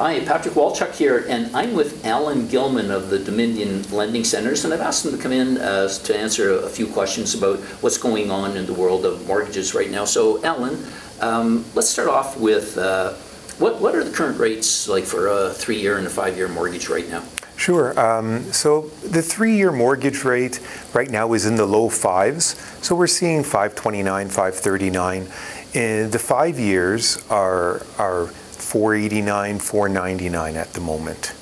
Hi, Patrick Walchuk here, and I'm with Alan Gilman of the Dominion Lending Centers, and I've asked him to come in uh, to answer a few questions about what's going on in the world of mortgages right now. So, Alan, um, let's start off with uh, what, what are the current rates like for a three-year and a five-year mortgage right now? Sure. Um, so the three-year mortgage rate right now is in the low fives. So we're seeing 529, 539. And the five years are are 489, 499 at the moment.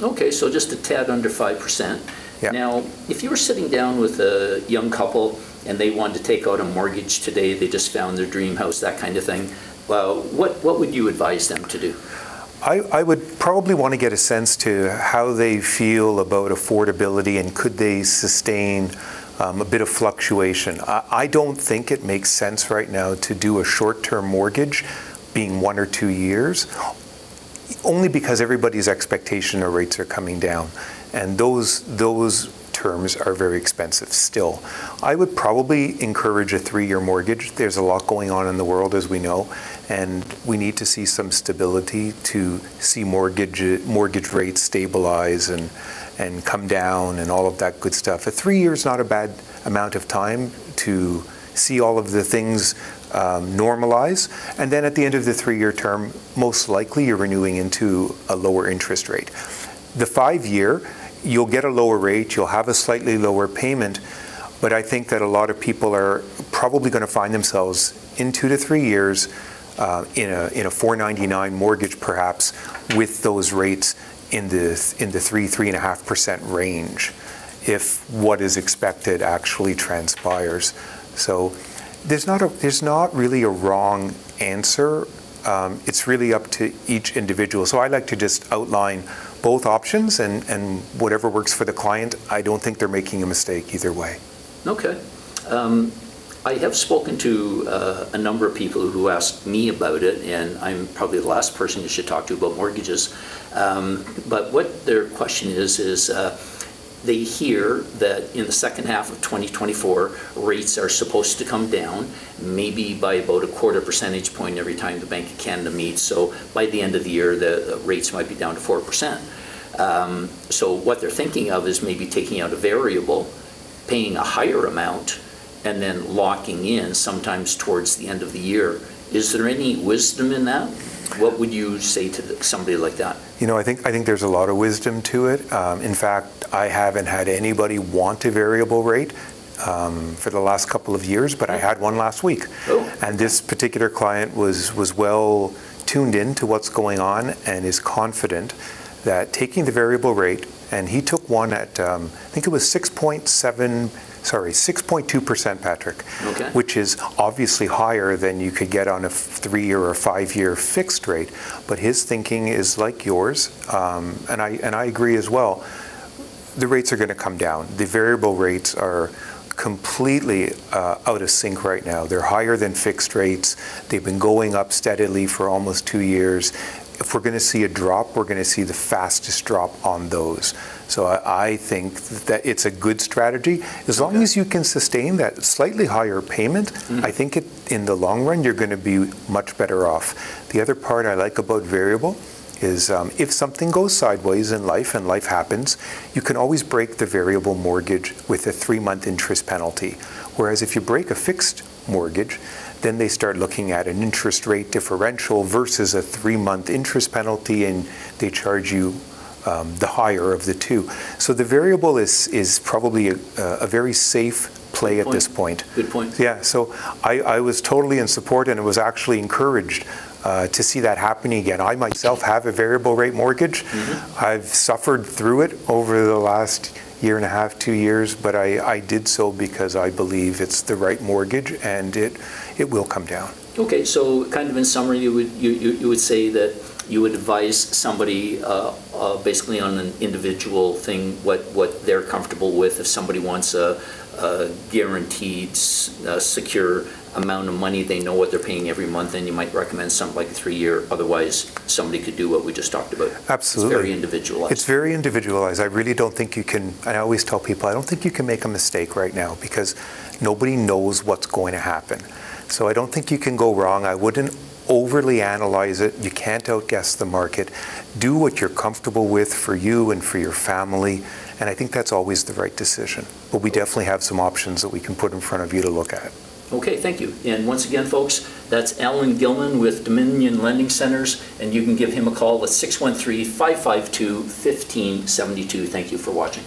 Okay, so just a tad under 5%. Yeah. Now, if you were sitting down with a young couple and they wanted to take out a mortgage today, they just found their dream house, that kind of thing, well, what, what would you advise them to do? I, I, would probably want to get a sense to how they feel about affordability and could they sustain um, a bit of fluctuation. I, I, don't think it makes sense right now to do a short-term mortgage being one or two years, only because everybody's expectation of rates are coming down. And those, those terms are very expensive still. I would probably encourage a three-year mortgage. There's a lot going on in the world, as we know, and we need to see some stability to see mortgage mortgage rates stabilize and and come down and all of that good stuff. A three years not a bad amount of time to see all of the things um, normalize, and then at the end of the three-year term, most likely you're renewing into a lower interest rate. The five-year, you'll get a lower rate, you'll have a slightly lower payment, but I think that a lot of people are probably going to find themselves in two to three years uh, in a in a 499 mortgage perhaps with those rates in the in the three three and a half percent range if what is expected actually transpires so there's not a there's not really a wrong answer. Um, it's really up to each individual. So I like to just outline both options and and whatever works for the client. I don't think they're making a mistake either way. Okay. Um, I have spoken to uh, a number of people who asked me about it, and I'm probably the last person you should talk to about mortgages. Um, but what their question is, is uh, they hear that in the second half of 2024, rates are supposed to come down, maybe by about a quarter percentage point every time the Bank of Canada meets. So by the end of the year, the rates might be down to 4%. Um, so what they're thinking of is maybe taking out a variable, paying a higher amount, and then locking in sometimes towards the end of the year. Is there any wisdom in that? What would you say to somebody like that? You know, I think I think there's a lot of wisdom to it. Um, in fact, I haven't had anybody want a variable rate um, for the last couple of years, but I had one last week. Oh. And this particular client was was well tuned in to what's going on and is confident that taking the variable rate, and he took one at um, I think it was 6.7 sorry, 6.2%, Patrick, okay. which is obviously higher than you could get on a three-year or five-year fixed rate. But his thinking is like yours, um, and I and I agree as well. The rates are going to come down. The variable rates are completely uh, out of sync right now. They're higher than fixed rates. They've been going up steadily for almost two years if we're going to see a drop, we're going to see the fastest drop on those. So I, I think that it's a good strategy. As long as you can sustain that slightly higher payment, mm. I think it, in the long run, you're going to be much better off. The other part I like about variable is um, if something goes sideways in life and life happens, you can always break the variable mortgage with a three-month interest penalty. Whereas if you break a fixed mortgage, then they start looking at an interest rate differential versus a three-month interest penalty, and they charge you um, the higher of the two. So the variable is is probably a, a very safe play at this point. Good point. Yeah, so I, I was totally in support and it was actually encouraged uh, to see that happening again. I myself have a variable rate mortgage. Mm -hmm. I've suffered through it over the last year and a half, two years, but I, I did so because I believe it's the right mortgage and it, it will come down. Okay, so kind of in summary, you would, you, you, you would say that you would advise somebody uh, uh, basically on an individual thing what, what they're comfortable with if somebody wants a, a guaranteed, uh, secure amount of money, they know what they're paying every month, and you might recommend something like a three-year. Otherwise, somebody could do what we just talked about. Absolutely. It's very individualized. It's very individualized. I really don't think you can, I always tell people, I don't think you can make a mistake right now because nobody knows what's going to happen. So I don't think you can go wrong. I wouldn't overly analyze it. You can't outguess the market. Do what you're comfortable with for you and for your family, and I think that's always the right decision. But we definitely have some options that we can put in front of you to look at. Okay, thank you. And once again, folks, that's Alan Gilman with Dominion Lending Centers, and you can give him a call at 613-552-1572. Thank you for watching.